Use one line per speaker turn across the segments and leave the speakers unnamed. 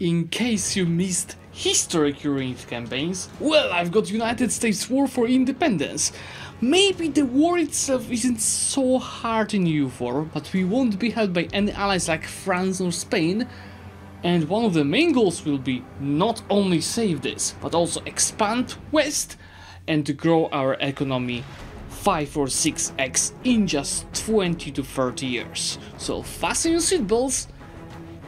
In case you missed historic Europe campaigns, well, I've got United States War for Independence. Maybe the war itself isn't so hard in EU4, but we won't be held by any allies like France or Spain, and one of the main goals will be not only save this, but also expand west and to grow our economy 5 or 6x in just 20 to 30 years. So fasten your seatbelts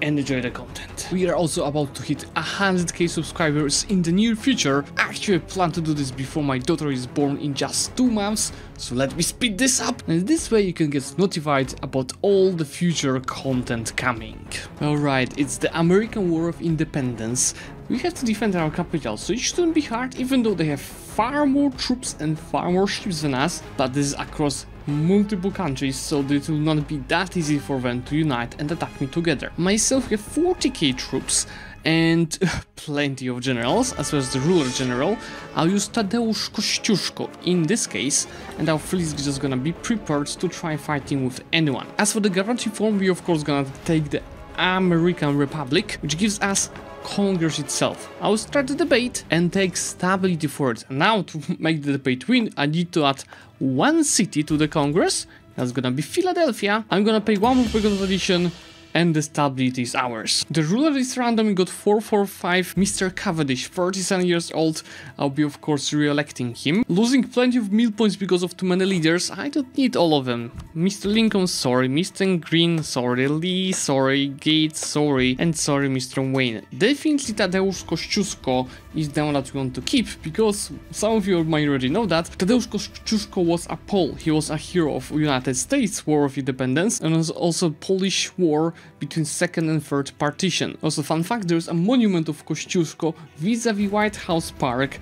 and enjoy the content. We are also about to hit 100k subscribers in the near future. Actually, I plan to do this before my daughter is born in just 2 months, so let me speed this up. And this way you can get notified about all the future content coming. Alright, it's the American War of Independence. We have to defend our capital, so it shouldn't be hard even though they have far more troops and far more ships than us, but this is across multiple countries, so it will not be that easy for them to unite and attack me together. Myself have 40k troops and plenty of generals, as well as the ruler general. I'll use Tadeusz Kościuszko in this case, and our fleet is just gonna be prepared to try fighting with anyone. As for the government reform, we of course gonna take the American Republic, which gives us Congress itself. I will start the debate and take stability for it. Now to make the debate win, I need to add one city to the Congress. That's gonna be Philadelphia. I'm gonna pay one more of addition and the stability is ours. The ruler is random, we got 445, Mr. Cavendish, 37 years old, I'll be of course re-electing him. Losing plenty of mill points because of too many leaders, I don't need all of them. Mr. Lincoln, sorry, Mr. Green, sorry, Lee, sorry, Gates, sorry, and sorry, Mr. Wayne. Definitely Tadeusz Kościuszko is the one that we want to keep, because some of you might already know that Tadeusz Kościuszko was a Pole, he was a hero of United States War of Independence, and was also Polish War between second and third partition. Also fun fact, there's a monument of Kościuszko vis-a-vis -vis White House Park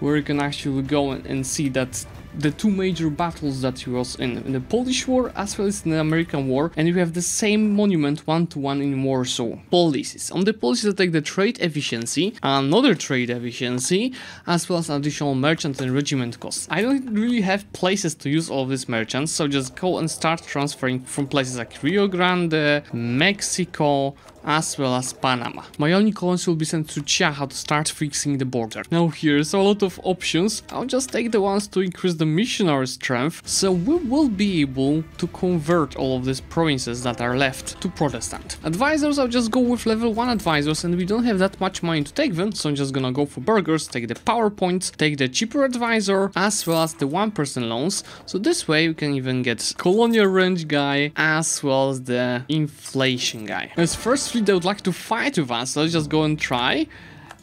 where you can actually go and see that the two major battles that he was in, in the Polish War as well as in the American War, and you have the same monument one-to-one -one in Warsaw. Policies. On the policies take the trade efficiency, another trade efficiency, as well as additional merchant and regiment costs. I don't really have places to use all these merchants, so just go and start transferring from places like Rio Grande, Mexico, as well as Panama. My only colonies will be sent to Chiaja to start fixing the border. Now here's a lot of options, I'll just take the ones to increase the missionary strength, so we will be able to convert all of these provinces that are left to Protestant. Advisors, I'll just go with level 1 advisors and we don't have that much money to take them, so I'm just gonna go for burghers, take the PowerPoint, take the cheaper advisor, as well as the 1% person loans, so this way we can even get colonial range guy, as well as the inflation guy. As first fleet they would like to fight with us, so let's just go and try.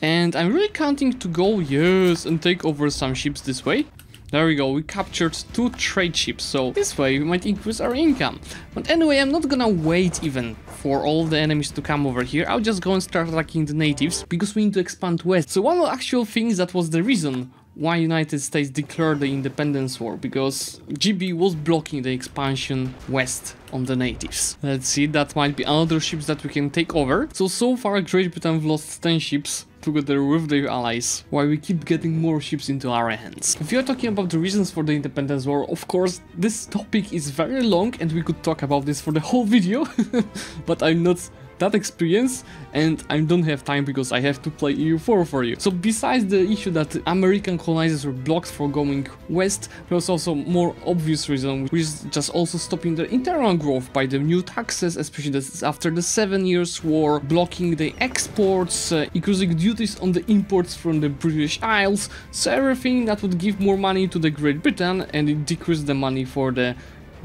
And I'm really counting to go, yes, and take over some ships this way. There we go, we captured two trade ships, so this way we might increase our income. But anyway, I'm not gonna wait even for all the enemies to come over here, I'll just go and start attacking the natives, because we need to expand west. So one of the actual things that was the reason why United States declared the independence war because GB was blocking the expansion west on the natives. Let's see, that might be other ships that we can take over. So, so far Great Britain lost 10 ships together with their allies, while we keep getting more ships into our hands. If you're talking about the reasons for the independence war, of course, this topic is very long and we could talk about this for the whole video, but I'm not that experience and I don't have time because I have to play EU4 for you. So besides the issue that American colonizers were blocked for going west, there was also more obvious reason which is just also stopping the internal growth by the new taxes, especially after the seven years war, blocking the exports, uh, increasing duties on the imports from the British Isles, so everything that would give more money to the Great Britain and it decreased the money for the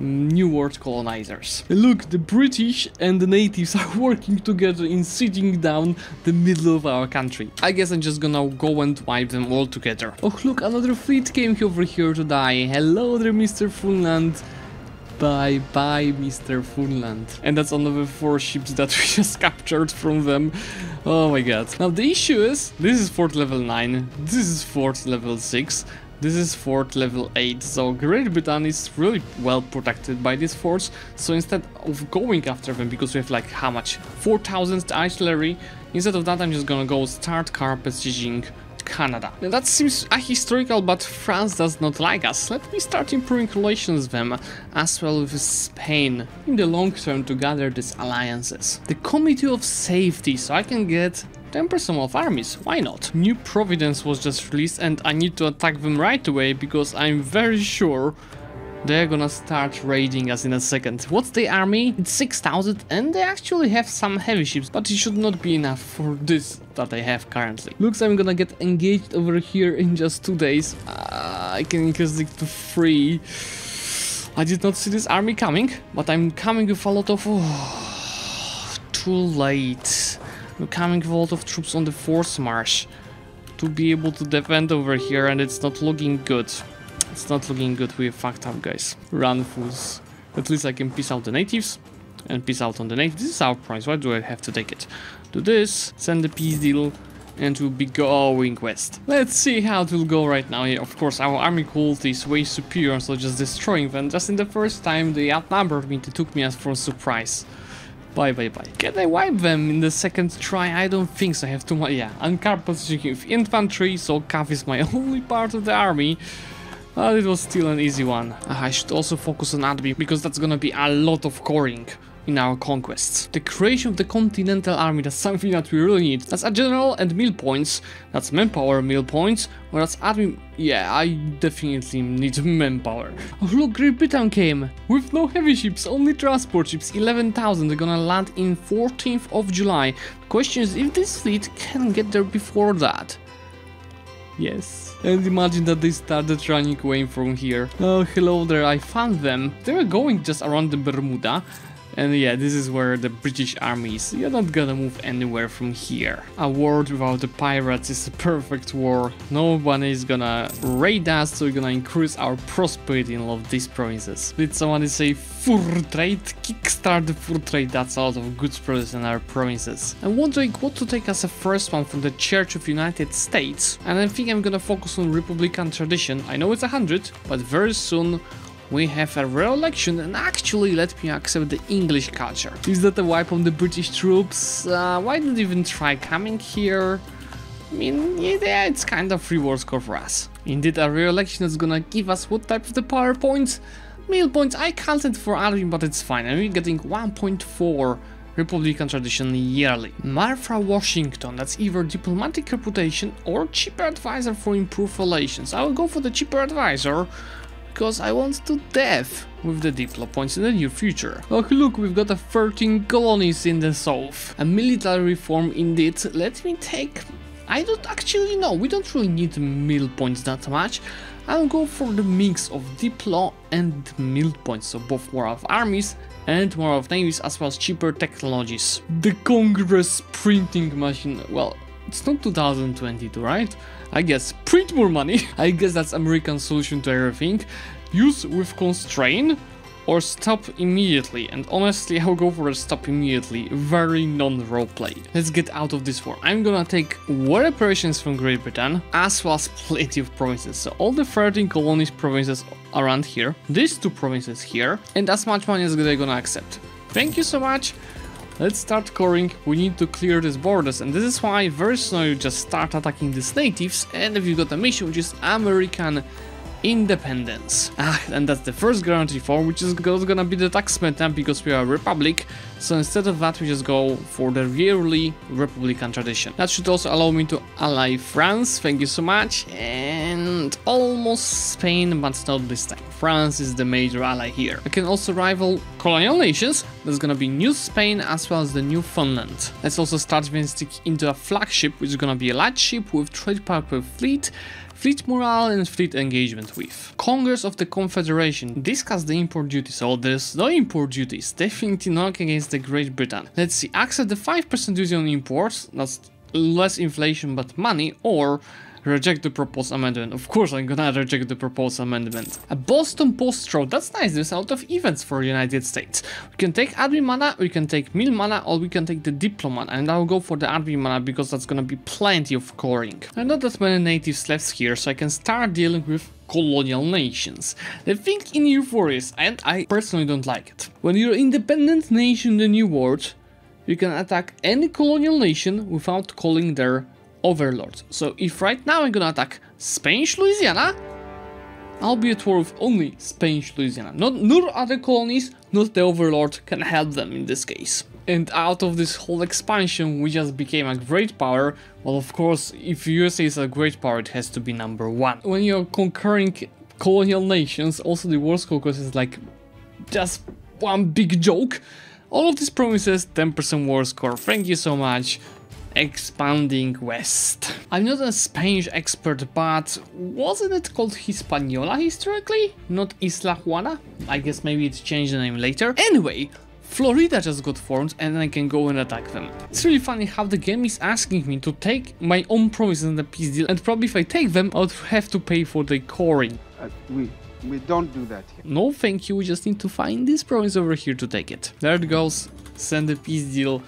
New World colonizers. Look, the British and the natives are working together in sitting down the middle of our country. I guess I'm just gonna go and wipe them all together. Oh look, another fleet came over here to die. Hello there, Mr. Funland. Bye bye, Mr. Funland. And that's another four ships that we just captured from them. Oh my god. Now the issue is, this is fort level 9, this is fort level 6, this is fort level 8, so Great Britain is really well protected by these forts, so instead of going after them, because we have like how much? 4000 artillery, instead of that I'm just gonna go start carpet sieging Canada. Now that seems ahistorical, but France does not like us. Let me start improving relations with them, as well with Spain, in the long term to gather these alliances. The Committee of Safety, so I can get 10% of armies, why not? New Providence was just released and I need to attack them right away because I'm very sure they're gonna start raiding us in a second. What's the army? It's 6000 and they actually have some heavy ships, but it should not be enough for this that I have currently. Looks I'm gonna get engaged over here in just two days. Uh, I can increase it to three. I did not see this army coming, but I'm coming with a lot of... Oh, too late. Coming lot of troops on the force march to be able to defend over here and it's not looking good. It's not looking good, we're fucked up guys. Run fools. At least I can peace out the natives and peace out on the natives. This is our prize, why do I have to take it? Do this, send the peace deal and we'll be going west. Let's see how it will go right now. Yeah, of course, our army quality is way superior, so just destroying them. Just in the first time they outnumbered me, they took me as for a surprise. Bye bye bye. Can I wipe them in the second try? I don't think so. I have too much. Yeah, uncapped positioning with infantry, so cav is my only part of the army. But it was still an easy one. Uh, I should also focus on admin because that's gonna be a lot of coring in our conquests. The creation of the Continental Army, that's something that we really need. That's a general and mill points, that's manpower mill points, whereas admin, yeah, I definitely need manpower. Oh look, Great Britain came! With no heavy ships, only transport ships, 11,000, they're gonna land in 14th of July. The question is if this fleet can get there before that. Yes. And imagine that they started running away from here. Oh, hello there, I found them. They were going just around the Bermuda. And yeah, this is where the British army is. You're not gonna move anywhere from here. A world without the pirates is a perfect war. No one is gonna raid us, so we're gonna increase our prosperity in all of these provinces. Did someone say fur trade? Kickstart the fur trade, that's a lot of goods produced in our provinces. I'm wondering what to take as a first one from the Church of United States. And I think I'm gonna focus on Republican tradition. I know it's a hundred, but very soon we have a re-election and actually let me accept the English culture. Is that a wipe on the British troops? Uh, why not even try coming here? I mean, yeah, it's kind of reward score for us. Indeed, a re-election is gonna give us what type of the power points? Mill points, I counted for Alvin, but it's fine. I'm getting 1.4 Republican tradition yearly. Martha Washington, that's either diplomatic reputation or cheaper advisor for improved relations. I will go for the cheaper advisor because I want to death with the Diplo points in the near future. Oh look, we've got a 13 colonies in the south. A military reform indeed. Let me take... I don't actually know, we don't really need mill points that much. I'll go for the mix of Diplo and mill points, so both more of armies and more of navies as well as cheaper technologies. The Congress printing machine, well, it's not 2022, right? I guess print more money. I guess that's American solution to everything. Use with constraint or stop immediately. And honestly, I'll go for a stop immediately. Very non-roleplay. Let's get out of this war. I'm gonna take war reparations from Great Britain, as well as plenty of provinces. So all the 13 colonies provinces around here, these two provinces here, and as much money as they're gonna accept. Thank you so much. Let's start coring, we need to clear these borders. And this is why very soon you just start attacking these natives. And if you've got a mission which is American independence. Ah, and that's the first government reform, which is gonna be the tax meta because we are a republic. So instead of that, we just go for the yearly republican tradition. That should also allow me to ally France, thank you so much, and almost Spain, but not this time. France is the major ally here. I can also rival colonial nations. There's gonna be New Spain as well as the Newfoundland. Let's also start investing into a flagship, which is gonna be a light ship with trade power fleet Fleet morale and fleet engagement with. Congress of the Confederation discuss the import duty, so there's no import duties, definitely not against the Great Britain. Let's see, accept the 5% duty on imports, that's less inflation but money, or Reject the proposed amendment. Of course I'm gonna reject the proposed amendment. A Boston Post Road. That's nice. A lot of events for United States. We can take admin mana, we can take mill mana, or we can take the diplomat. And I'll go for the admin mana because that's gonna be plenty of coring. And not that many natives left here, so I can start dealing with colonial nations. The thing in New Forest, and I personally don't like it. When you're independent nation in the New World, you can attack any colonial nation without calling their overlords. So if right now I'm gonna attack Spanish Louisiana, I'll be at war with only Spanish Louisiana. Not, not other colonies, not the Overlord can help them in this case. And out of this whole expansion, we just became a great power. Well, of course, if USA is a great power, it has to be number one. When you're conquering colonial nations, also the war score cost is like just one big joke. All of these promises, 10% war score, thank you so much. Expanding west. I'm not a Spanish expert, but wasn't it called Hispaniola historically? Not Isla Juana? I guess maybe it changed the name later. Anyway, Florida just got formed and I can go and attack them. It's really funny how the game is asking me to take my own promises in the peace deal and probably if I take them I would have to pay for the coring.
Uh, we we don't do that here.
No thank you, we just need to find this province over here to take it. There it goes, send the peace deal.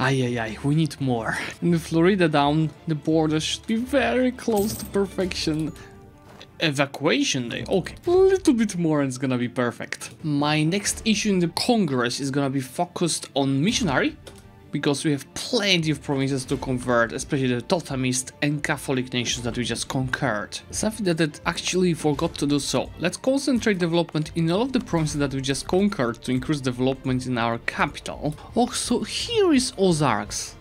Ay ay ay, we need more. In the Florida down, the border should be very close to perfection. Evacuation day, okay. A little bit more and it's gonna be perfect. My next issue in the Congress is gonna be focused on missionary because we have plenty of provinces to convert, especially the Totemist and Catholic nations that we just conquered. Something that it actually forgot to do so. Let's concentrate development in all of the provinces that we just conquered to increase development in our capital. Also, here is Ozarks.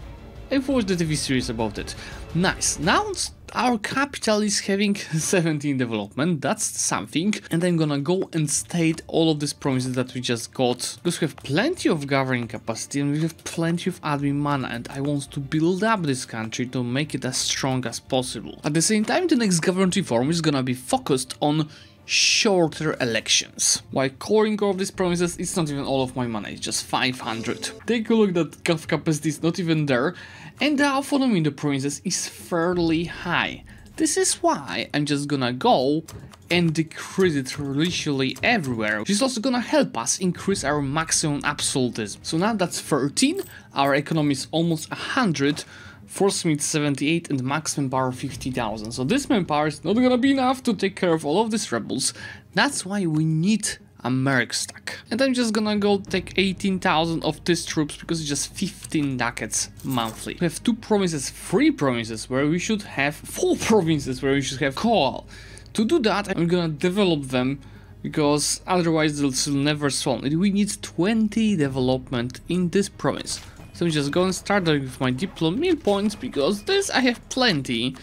I've watched the TV series about it. Nice. Now our capital is having 17 development, that's something. And I'm gonna go and state all of these promises that we just got. Because we have plenty of governing capacity and we have plenty of admin mana and I want to build up this country to make it as strong as possible. At the same time, the next government reform is gonna be focused on shorter elections. While all of these promises, it's not even all of my money, it's just 500. Take a look that gov capacity is not even there, and the autonomy in the provinces is fairly high. This is why I'm just gonna go and decrease it literally everywhere, which is also gonna help us increase our maximum absolutism. So now that's 13, our economy is almost 100, Force Meat 78 and maximum power 50,000. So this manpower is not gonna be enough to take care of all of these rebels. That's why we need a merc stack. And I'm just gonna go take 18,000 of these troops because it's just 15 ducats monthly. We have two provinces, three provinces where we should have four provinces where we should have coal. To do that, I'm gonna develop them because otherwise they'll never spawn. We need 20 development in this province. So I'm just going to start with my diplomacy points because this I have plenty.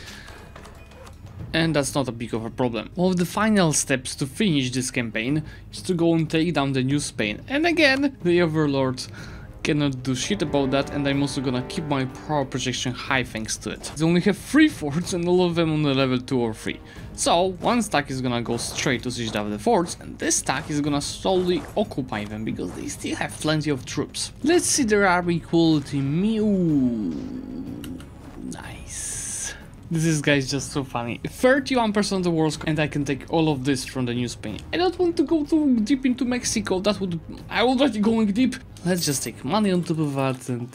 And that's not a big of a problem. One of the final steps to finish this campaign is to go and take down the New Spain. And again, the Overlord cannot do shit about that and I'm also gonna keep my power projection high thanks to it. They only have 3 forts and all of them on the level 2 or 3. So one stack is gonna go straight to siege the forts and this stack is gonna slowly occupy them because they still have plenty of troops. Let's see their army quality. Mew. This is guys just so funny. 31% of the world and I can take all of this from the New Spain. I don't want to go too deep into Mexico, that would... I already going deep. Let's just take money on top of that and...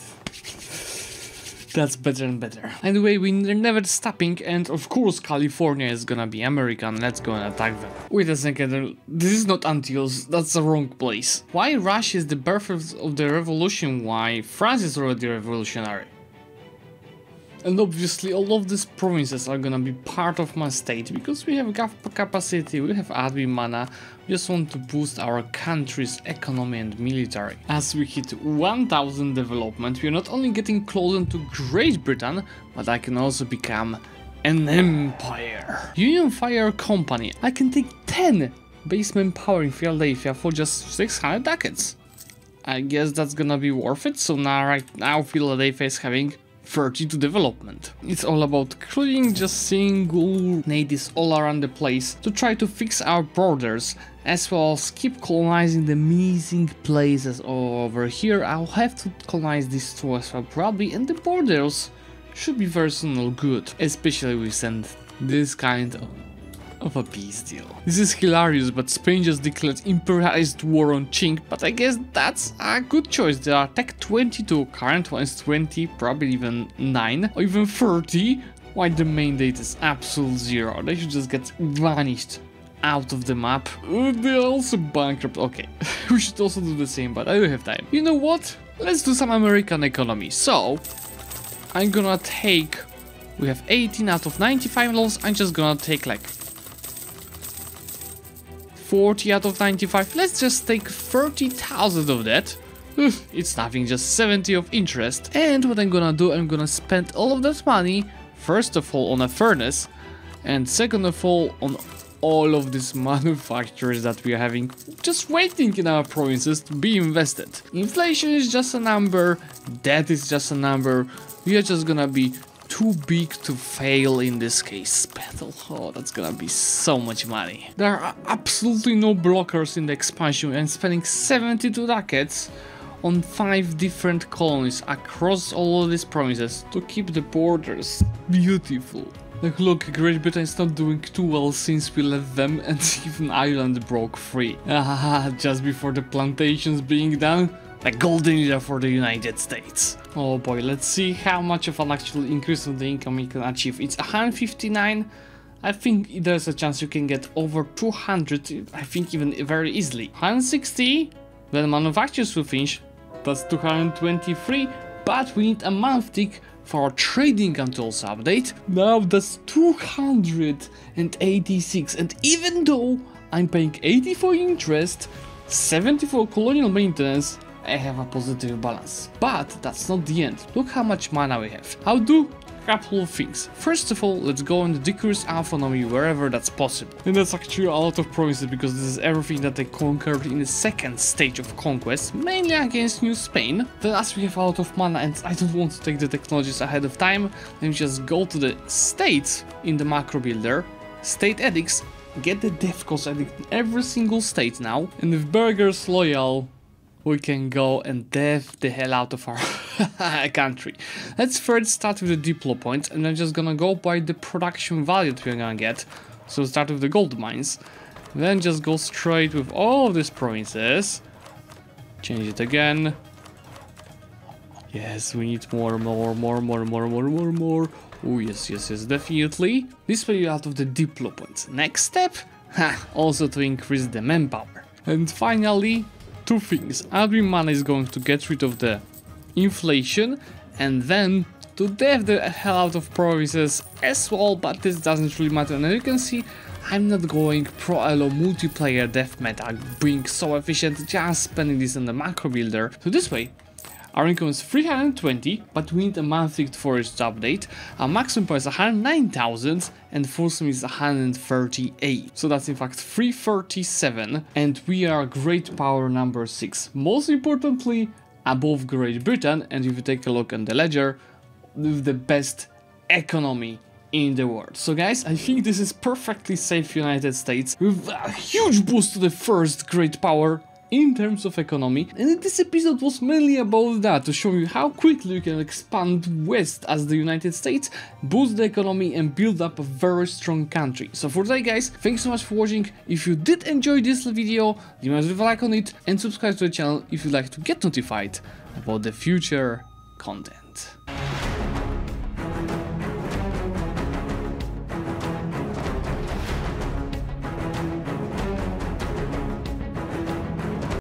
That's better and better. Anyway, we're never stopping and of course California is gonna be American, let's go and attack them. Wait a second, this is not Antioch, that's the wrong place. Why Russia is the birth of the revolution, why France is already revolutionary? And obviously all of these provinces are gonna be part of my state because we have capacity, we have admin mana, we just want to boost our country's economy and military. As we hit 1000 development, we are not only getting closer to Great Britain, but I can also become an empire. Union Fire Company, I can take 10 base manpower in Philadelphia for just 600 ducats. I guess that's gonna be worth it, so now right now Philadelphia is having 32 development. It's all about creating just single natives all around the place to try to fix our borders as well as keep colonizing the amazing places over here. I'll have to colonize these two as well probably and the borders should be very soon good, especially we send this kind of of a peace deal. This is hilarious, but Spain just declared imperialist war on Qing, but I guess that's a good choice. They are tech 22, current one is 20, probably even 9, or even 30, Why the main date is absolute zero. They should just get vanished out of the map. Uh, they're also bankrupt. Okay, we should also do the same, but I don't have time. You know what? Let's do some American economy. So, I'm gonna take... We have 18 out of 95 levels. I'm just gonna take like 40 out of 95. Let's just take 30,000 of that. Hmm, it's nothing, just 70 of interest. And what I'm gonna do, I'm gonna spend all of that money, first of all on a furnace, and second of all on all of these manufacturers that we are having just waiting in our provinces to be invested. Inflation is just a number, debt is just a number, we are just gonna be too big to fail in this case. Battle, oh, that's gonna be so much money. There are absolutely no blockers in the expansion and spending 72 ducats on 5 different colonies across all of these provinces to keep the borders beautiful. Like look, Great Britain is not doing too well since we left them and even Ireland broke free. Ah, just before the plantations being done, a golden era for the United States. Oh boy, let's see how much of an actual increase of the income we can achieve. It's 159. I think there's a chance you can get over 200, I think even very easily. 160, then manufacturers will finish, that's 223, but we need a month tick for our trading controls update. Now that's 286 and even though I'm paying 84 interest, 74 colonial maintenance, I have a positive balance. But that's not the end. Look how much mana we have. How do? A couple of things. First of all, let's go and decrease autonomy wherever that's possible. And that's actually a lot of provinces because this is everything that they conquered in the second stage of conquest, mainly against New Spain. Then as we have a lot of mana and I don't want to take the technologies ahead of time, let me just go to the states in the macro builder, state edicts, get the dev cost edict in every single state now, and if burghers loyal, we can go and dev the hell out of our country. Let's first start with the Diplo points and I'm just gonna go by the production value that we're gonna get. So start with the gold mines, then just go straight with all of these provinces. Change it again. Yes, we need more, more, more, more, more, more, more, more. Oh yes, yes, yes, definitely. This way out of the Diplo points. Next step, ha, also to increase the manpower. And finally, two things. Admin Mana is going to get rid of the inflation and then to dev the hell out of provinces as well, but this doesn't really matter. And you can see, I'm not going pro elo multiplayer dev meta, being so efficient, just spending this on the macro builder. So this way, our income is 320, but we need a monthly forest update. Our maximum power is 109,000 and force is 138. So that's in fact 337 and we are great power number 6. Most importantly, above Great Britain and if you take a look on the ledger, with the best economy in the world. So guys, I think this is perfectly safe United States with a huge boost to the first great power in terms of economy and this episode was mainly about that to show you how quickly you can expand west as the United States, boost the economy and build up a very strong country. So for today guys, thanks so much for watching, if you did enjoy this video, leave a like on it and subscribe to the channel if you'd like to get notified about the future content.